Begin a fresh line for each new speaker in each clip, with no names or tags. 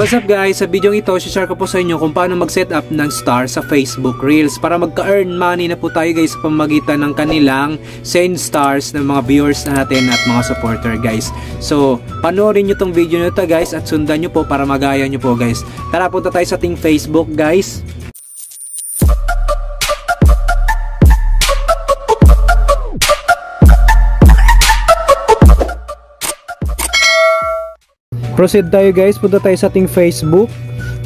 What's up guys? Sa video ito, share ko po sa inyo kung paano mag-set up ng star sa Facebook Reels para magka-earn money na po tayo guys sa pamagitan ng kanilang send stars ng mga viewers natin at mga supporter guys. So, panoorin nyo tong video nito guys at sundan nyo po para magaya nyo po guys. Tara punta tayo sa ating Facebook guys. Proceed tayo guys, punta tayo sa ating Facebook.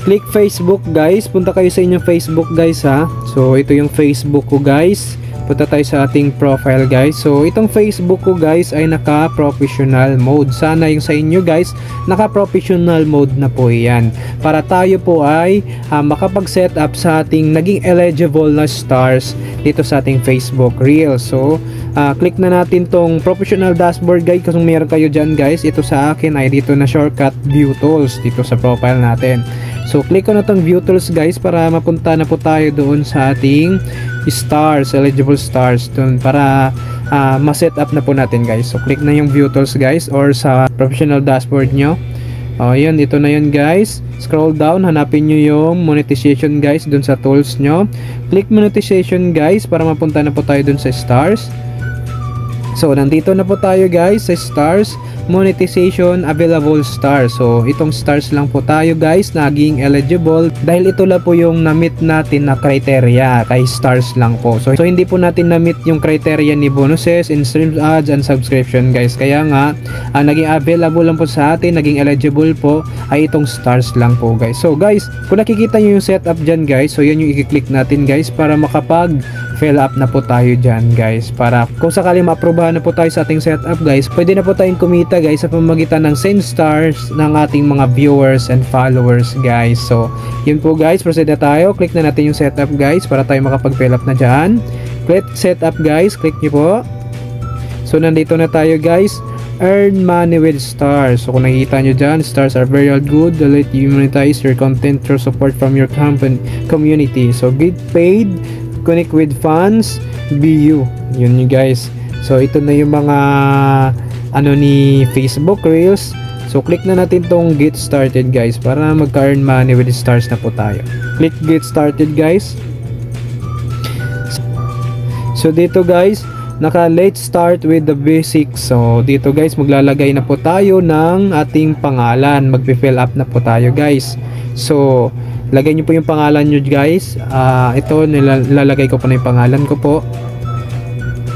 Click Facebook guys, punta kayo sa inyong Facebook guys ha. So ito yung Facebook ko guys. Punta tayo sa ating profile guys. So itong Facebook ko guys ay naka professional mode. Sana yung sa inyo guys naka professional mode na po yan. Para tayo po ay uh, makapag-set up sa ating naging eligible na stars dito sa ating Facebook Reel. So uh, click na natin tong professional dashboard guide kung meron kayo dyan guys. Ito sa akin ay dito na shortcut view tools dito sa profile natin. So click ko na tong view tools guys para mapunta na po tayo doon sa ating stars, eligible stars doon para uh, ma-set up na po natin guys. So click na yung view tools guys or sa professional dashboard nyo. O oh, yun, dito na yun guys. Scroll down, hanapin nyo yung monetization guys doon sa tools nyo. Click monetization guys para mapunta na po tayo doon sa stars. So, nandito na po tayo guys sa stars, monetization, available stars. So, itong stars lang po tayo guys, naging eligible dahil ito lang po yung na-meet natin na criteria kay stars lang po. So, so hindi po natin na-meet yung criteria ni bonuses, in streams ads, and subscription guys. Kaya nga, uh, naging available lang po sa atin, naging eligible po ay itong stars lang po guys. So guys, kung nakikita nyo yung setup dyan guys, so yun yung i-click natin guys para makapag fill up na po tayo dyan guys para kung sakali ma-aprobahan na po tayo sa ating setup guys pwede na po tayong kumita guys sa pamagitan ng send stars ng ating mga viewers and followers guys. So yun po guys proceed na tayo. Click na natin yung setup guys para tayo makapag fill up na dyan. Click setup guys click nyo po. So nandito na tayo guys. Earn money with stars. So kung nakikita nyo dyan, stars are very good. To let you monetize your content through support from your company, community. So get paid connect with fans BU yun yun guys. So ito na yung mga ano ni Facebook Reels. So click na natin tong get started guys para magka-earn money with stars na po tayo. Click get started guys. So dito guys naka let's start with the basics. So dito guys maglalagay na po tayo ng ating pangalan. Magpi-fill up na po tayo guys. So lagay nyo po yung pangalan nyo guys. Uh, ito nilalagay ko po na yung pangalan ko po.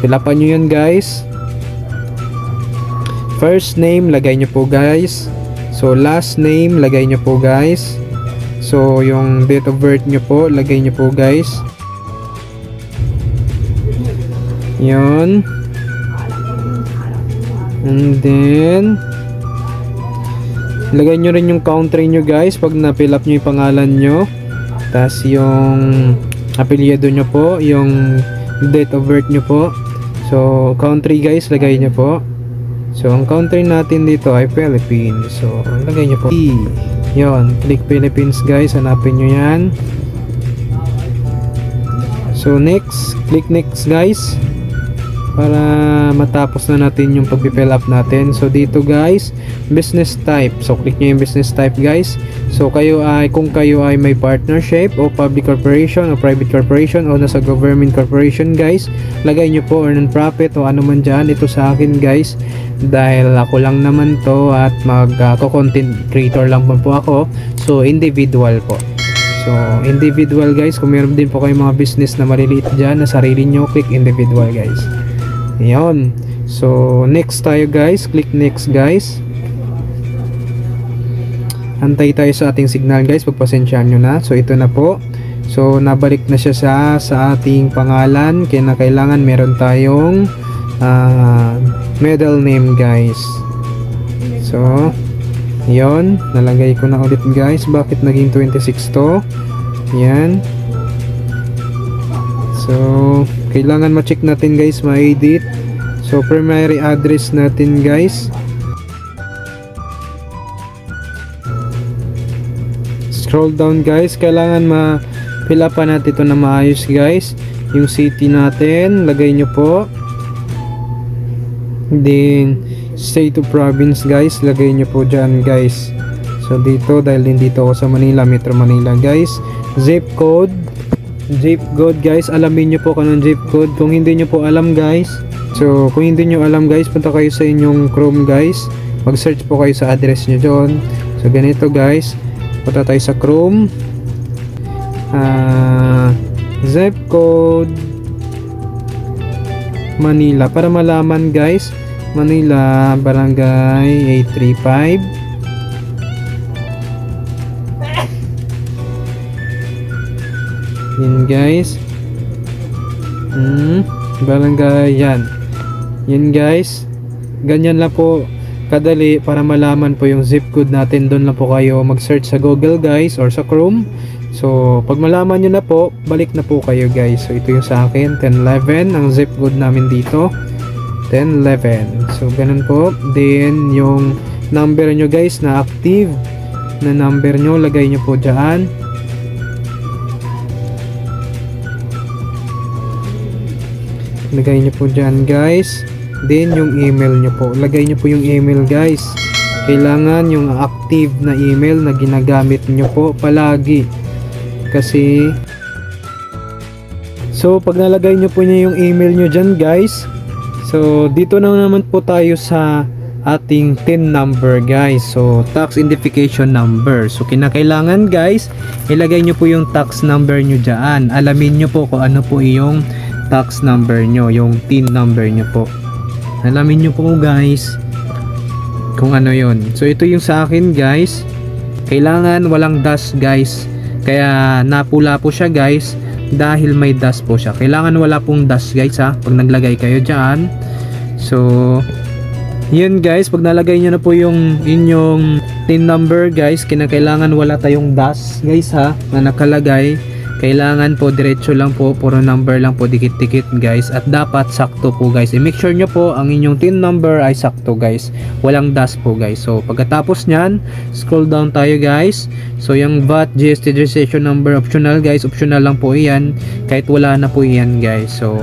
Pilapan nyo yun guys. First name lagay nyo po guys. So last name lagay nyo po guys. So yung date of birth nyo po lagay nyo po guys. Yun. And then Ilagay nyo rin yung country nyo guys pag na-fill up nyo yung pangalan nyo. Tapos yung apelyido nyo po, yung date of birth nyo po. So, country guys, lagay nyo po. So, ang country natin dito ay Philippines. So, lagay nyo po. E. Yun, click Philippines guys, hanapin nyo yan. So, next, click next guys para matapos na natin yung pag-fill up natin. So dito guys, business type. So click nyo yung business type guys. So kayo ay kung kayo ay may partnership o public corporation o private corporation o nasa government corporation guys, lagay nyo po or non-profit o ano man dyan. Ito sa akin guys dahil ako lang naman to at mag uh, content creator lang po ako. So individual po. So, individual guys, kung meron din po kayong mga business na maliliit dyan na sarili nyo, click individual guys. Ayan. So, next tayo guys. Click next guys. Antay tayo sa ating signal guys. Pagpasensyahan nyo na. So, ito na po. So, nabalik na siya sa, sa ating pangalan. Kaya na kailangan meron tayong uh, middle name guys. So, yon Nalagay ko na ulit guys. Bakit naging 26 to? Yan. So, kailangan ma-check natin guys, ma-edit. So, primary address natin guys. Scroll down guys, kailangan ma-fill up natin ito na maayos guys. Yung city natin, lagay nyo po. Then, state to province guys, lagay nyo po dyan guys. So dito dahil din dito ako sa Manila, Metro Manila guys. Zip code. Zip code guys, alamin nyo po kung anong zip code. Kung hindi nyo po alam guys, so kung hindi nyo alam guys, punta kayo sa inyong Chrome guys. Mag-search po kayo sa address nyo doon. So ganito guys, punta tayo sa Chrome. Ah, zip code Manila para malaman guys Manila Barangay 835 Yan guys. Hmm, barangay yan. Yan guys. Ganyan lang po kadali para malaman po yung zip code natin. Doon lang po kayo mag-search sa Google guys or sa Chrome. So, pag malaman nyo na po, balik na po kayo guys. So, ito yung sa akin, 1011 ang zip code namin dito. 1011. So, ganun po. Then, yung number nyo guys na active na number nyo, lagay nyo po dyan. lagay nyo po dyan guys then yung email nyo po. Lagay nyo po yung email guys. Kailangan yung active na email na ginagamit nyo po palagi. Kasi so pag nalagay nyo po niya yung email nyo dyan guys so dito na naman po tayo sa ating TIN number guys. So tax identification number. So kinakailangan guys ilagay nyo po yung tax number nyo dyan. Alamin nyo po kung ano po yung tax number nyo, yung TIN number nyo po. Alamin nyo po guys kung ano yon. So ito yung sa akin guys. Kailangan walang dust guys. Kaya napula po siya guys dahil may dust po siya. Kailangan wala pong dust guys ha pag naglagay kayo dyan. So yun guys, pag nalagay nyo na po yung inyong TIN number guys, kinakailangan wala tayong dust guys ha na nakalagay kailangan po diretso lang po puro number lang po dikit-dikit guys. At dapat sakto po guys. I-make sure nyo po ang inyong tin number ay sakto guys. Walang dash po guys. So pagkatapos nyan scroll down tayo guys. So yung VAT GST registration number optional guys. Optional lang po iyan. Kahit wala na po iyan guys. So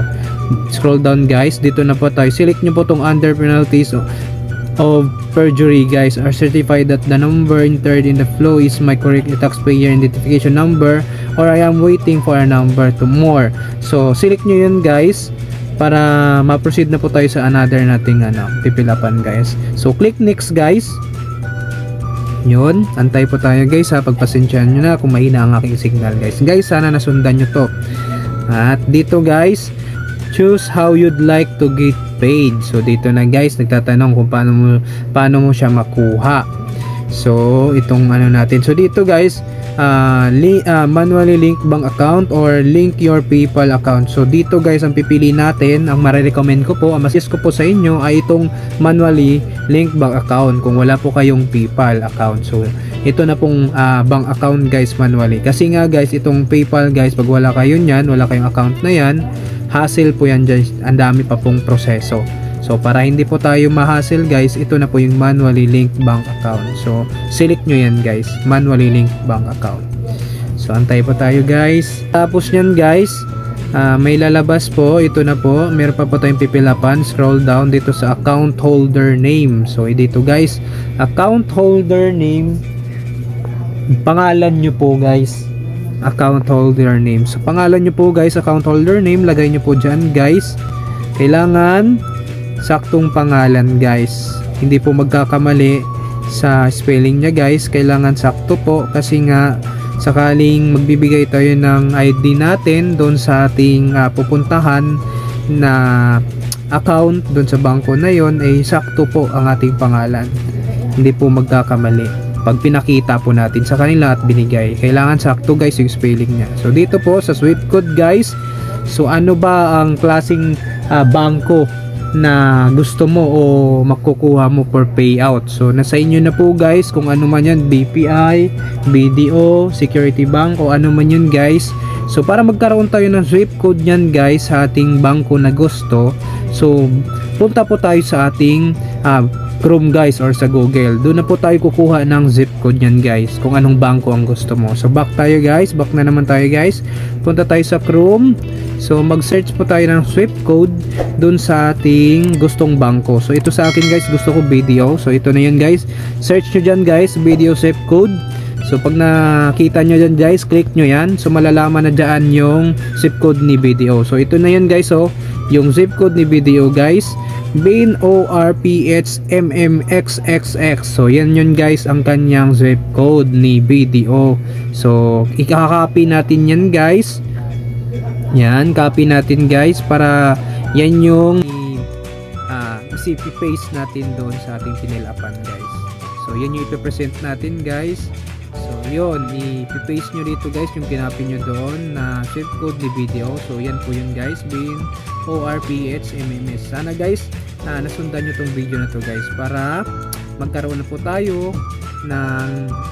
scroll down guys. Dito na po tayo. Select nyo po tong under penalties of perjury guys. Are certified that the number entered in the flow is my correct taxpayer identification number or I am waiting for a number to more. So select nyo yun guys para ma-proceed na po tayo sa another nating ano, pipilapan guys. So click next guys. Yun, antay po tayo guys ha, pagpasensyahan nyo na kung mahina ang aking signal guys. Guys sana nasundan nyo to. At dito guys choose how you'd like to get paid. So dito na guys nagtatanong kung paano mo, paano mo siya makuha so itong ano natin so dito guys uh, uh, manually link bank account or link your PayPal account. So dito guys ang pipili natin, ang mare-recommend ko po, ang masis ko po sa inyo ay itong manually link bank account kung wala po kayong PayPal account. So ito na pong uh, bank account guys manually. Kasi nga guys itong PayPal guys pag wala kayo niyan, wala kayong account na yan, hassle po yan guys. Ang dami pa pong proseso. So para hindi po tayo ma-hassle guys, ito na po yung manually link bank account. So select nyo yan guys, manually link bank account. So antay po tayo guys. Tapos nyan guys, uh, may lalabas po, ito na po, meron pa po tayong pipilapan. Scroll down dito sa account holder name. So dito guys, account holder name, pangalan nyo po guys account holder name. So pangalan nyo po guys, account holder name, lagay nyo po dyan guys. Kailangan saktong pangalan guys. Hindi po magkakamali sa spelling niya guys. Kailangan sakto po kasi nga sakaling magbibigay tayo ng ID natin doon sa ating uh, pupuntahan na account doon sa bangko na yon ay sakto po ang ating pangalan. Hindi po magkakamali pag pinakita po natin sa kanila at binigay. Kailangan sakto guys yung spelling niya. So dito po sa swift code guys. So ano ba ang klasing uh, bangko na gusto mo o makukuha mo for payout. So, nasa inyo na po guys kung ano man yan, BPI, BDO, Security Bank o ano man yun guys. So, para magkaroon tayo ng swift code nyan guys sa ating bangko na gusto. So, punta po tayo sa ating uh, Chrome guys or sa Google. Doon na po tayo kukuha ng zip code yan guys kung anong bangko ang gusto mo. So back tayo guys, back na naman tayo guys. Punta tayo sa Chrome. So mag-search po tayo ng Swift code doon sa ating gustong bangko. So ito sa akin guys, gusto ko video. So ito na yun guys. Search nyo dyan guys, video Swift code. So pag nakita nyo dyan guys, click nyo yan. So malalaman na dyan yung zip code ni video. So ito na yun guys oh, yung zip code ni video guys. Bain ORPH MMXXX. So yan yun guys ang kanyang zip code ni BDO. So ikakopy natin yan guys. Yan, copy natin guys para yan yung uh, paste natin doon sa ating pinilapan guys. So yan yung ipipresent natin guys. So yun, i-paste nyo dito guys yung kinopy nyo doon na zip code ni video. So yan po yun guys, bin ORPH MMS. Sana guys, na nasundan nyo tong video na to guys para magkaroon na po tayo ng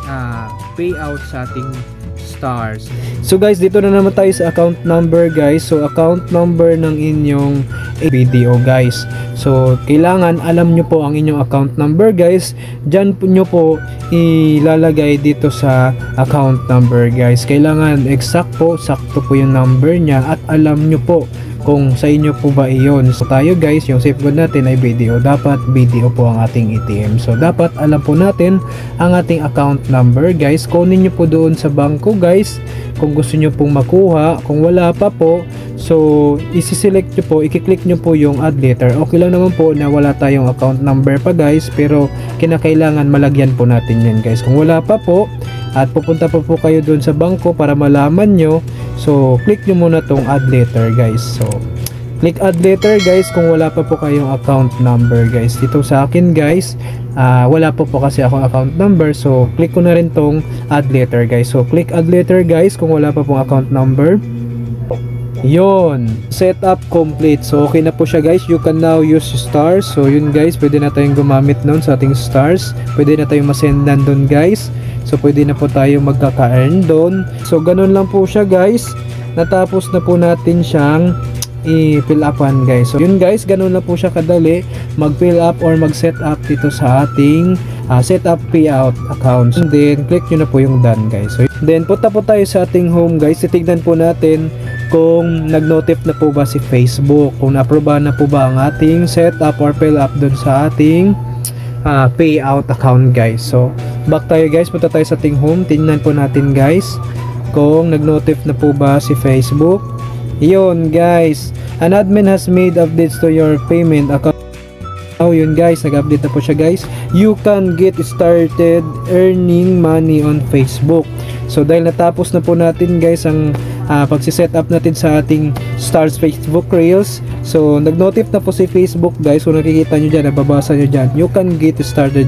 uh, payout sa ating stars. So guys, dito na naman tayo sa account number guys. So account number ng inyong video guys. So kailangan alam nyo po ang inyong account number guys. Diyan po nyo po ilalagay dito sa account number guys. Kailangan exact po, sakto po yung number niya at alam nyo po kung sa inyo po ba iyon. So tayo guys, yung safeguard natin ay video. Dapat video po ang ating ATM. So dapat alam po natin ang ating account number guys. Kunin nyo po doon sa bangko guys. Kung gusto nyo pong makuha. Kung wala pa po, so isi-select nyo po, i-click nyo po yung add letter. Okay lang naman po na wala tayong account number pa guys. Pero kinakailangan malagyan po natin yan guys. Kung wala pa po, at pupunta pa po kayo doon sa bangko para malaman nyo so click nyo muna tong add letter guys so click add letter guys kung wala pa po kayong account number guys dito sa akin guys uh, wala po po kasi akong account number so click ko na rin tong add letter guys so click add letter guys kung wala pa pong account number Yon, setup complete. So okay na po siya guys. You can now use stars. So yun guys, pwede na tayong gumamit noon sa ating stars. Pwede na tayong masendan doon guys. So pwede na po tayo magkaka-earn doon. So ganun lang po siya guys. Natapos na po natin siyang i-fill upan guys. So yun guys, ganun na po siya kadali mag-fill up or mag-set up dito sa ating uh, set up payout account. And then click nyo na po yung done guys. So then punta po tayo sa ating home guys. Titignan po natin kung nag-notif na po ba si Facebook, kung na-approve na po ba ang ating setup or fill up dun sa ating uh, payout account guys. So, back tayo guys, punta tayo sa ating home, tingnan po natin guys kung nag-notif na po ba si Facebook. Yun guys, an admin has made updates to your payment account. Oh, yun guys, nag-update na po siya guys. You can get started earning money on Facebook. So dahil natapos na po natin guys ang uh, pagsiset up natin sa ating Stars Facebook Reels. So nag-notif na po si Facebook guys. Kung nakikita nyo dyan, nababasa nyo dyan, you can get started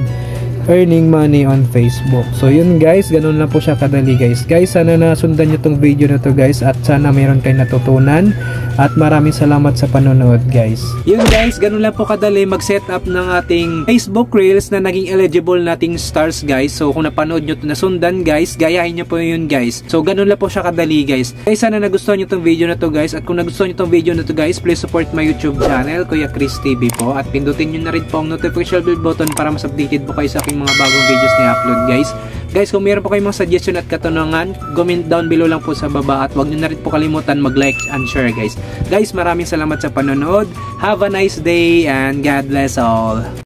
earning money on Facebook. So yun guys, ganun lang po siya kadali guys. Guys, sana nasundan nyo tong video na to guys at sana mayroon kayo natutunan at maraming salamat sa panonood guys. Yun guys, ganun lang po kadali mag-set up ng ating Facebook Reels na naging eligible nating stars guys. So kung napanood nyo to nasundan guys, gayahin nyo po yun guys. So ganun lang po siya kadali guys. Guys, sana nagustuhan nyo tong video na to guys at kung nagustuhan nyo tong video na to guys, please support my YouTube channel, Kuya Chris TV po at pindutin nyo na rin po ang notification bell button para mas updated po kayo sa aking aking mga bagong videos na upload guys. Guys, kung meron po kayong mga suggestion at katanungan, comment down below lang po sa baba at huwag nyo na rin po kalimutan mag-like and share guys. Guys, maraming salamat sa panonood. Have a nice day and God bless all.